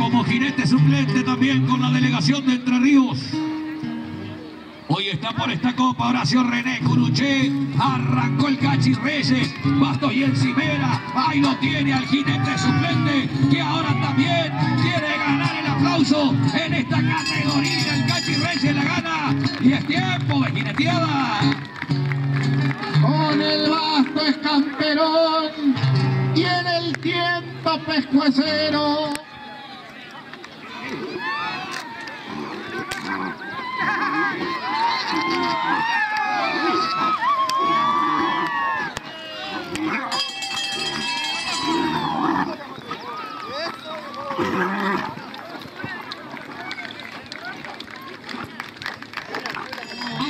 como jinete suplente también con la delegación de Entre Ríos. Hoy está por esta copa Horacio René Curuché. Arrancó el Cachi Reyes. Y Encimera. Ahí lo tiene al jinete suplente. Que ahora también quiere ganar el aplauso en esta categoría. El Cachi Reyes la gana. Y es tiempo de jineteada. Con el basto es camperón. Tiene el tiempo pescuecero.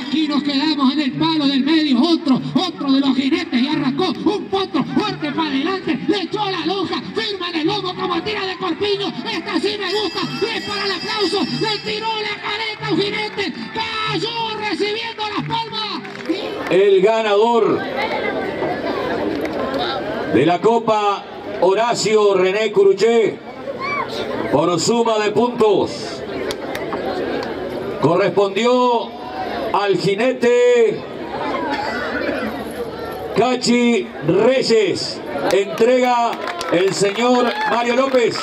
Aquí nos quedamos en el palo del medio, otro, otro de los jinetes y arrancó un potro fuerte para adelante, le echó la esta sí me gusta, le para el aplauso, le tiró la careta a un jinete, cayó recibiendo las palmas. El ganador de la Copa Horacio René Curuché por suma de puntos correspondió al jinete Cachi Reyes. Entrega el señor Mario López.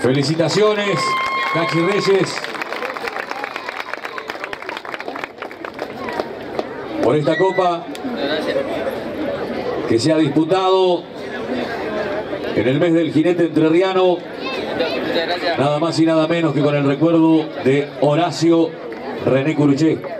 Felicitaciones, Cachi Reyes. Por esta copa que se ha disputado en el mes del jinete entrerriano, nada más y nada menos que con el recuerdo de Horacio René Curuché.